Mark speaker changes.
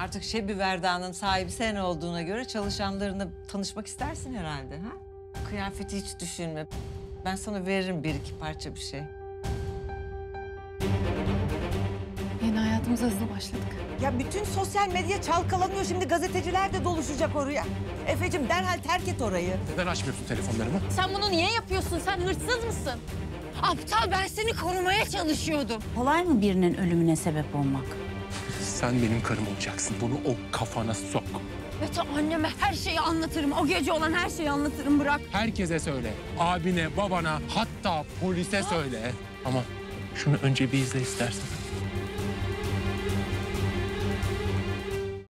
Speaker 1: Artık Şebi Verda'nın sahibi sen olduğuna göre çalışanlarına tanışmak istersin herhalde ha? Kıyafeti hiç düşünme. Ben sana veririm bir iki parça bir şey.
Speaker 2: Yeni hayatımıza hızlı başladık.
Speaker 3: Ya bütün sosyal medya çalkalanıyor. Şimdi gazeteciler de doluşacak oraya. Efe'cim derhal terk et orayı.
Speaker 4: Neden açmıyorsun telefonlarımı?
Speaker 2: Sen bunu niye yapıyorsun? Sen hırsız mısın? Aptal ben seni korumaya çalışıyordum.
Speaker 5: Kolay mı birinin ölümüne sebep olmak?
Speaker 4: Sen benim karım olacaksın. Bunu o kafana sok.
Speaker 2: Mete anneme her şeyi anlatırım. O gece olan her şeyi anlatırım bırak.
Speaker 4: Herkese söyle. Abine, babana, hatta polise söyle. Ama şunu önce bir izle istersen.